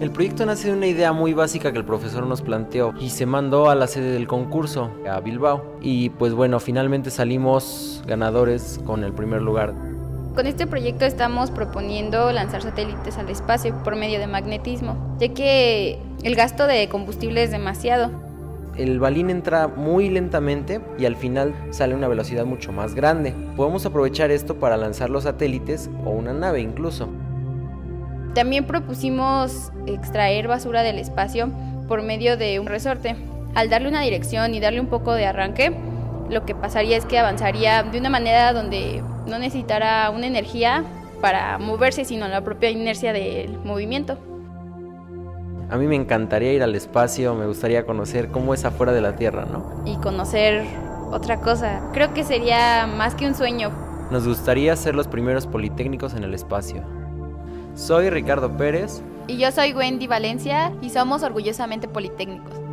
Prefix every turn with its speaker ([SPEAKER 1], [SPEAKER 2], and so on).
[SPEAKER 1] El proyecto nace de una idea muy básica que el profesor nos planteó y se mandó a la sede del concurso, a Bilbao. Y pues bueno, finalmente salimos ganadores con el primer lugar.
[SPEAKER 2] Con este proyecto estamos proponiendo lanzar satélites al espacio por medio de magnetismo, ya que el gasto de combustible es demasiado.
[SPEAKER 1] El balín entra muy lentamente y al final sale a una velocidad mucho más grande. Podemos aprovechar esto para lanzar los satélites o una nave incluso.
[SPEAKER 2] También propusimos extraer basura del espacio por medio de un resorte. Al darle una dirección y darle un poco de arranque, lo que pasaría es que avanzaría de una manera donde no necesitara una energía para moverse, sino la propia inercia del movimiento.
[SPEAKER 1] A mí me encantaría ir al espacio, me gustaría conocer cómo es afuera de la Tierra, ¿no?
[SPEAKER 2] Y conocer otra cosa. Creo que sería más que un sueño.
[SPEAKER 1] Nos gustaría ser los primeros politécnicos en el espacio. Soy Ricardo Pérez.
[SPEAKER 2] Y yo soy Wendy Valencia y somos orgullosamente politécnicos.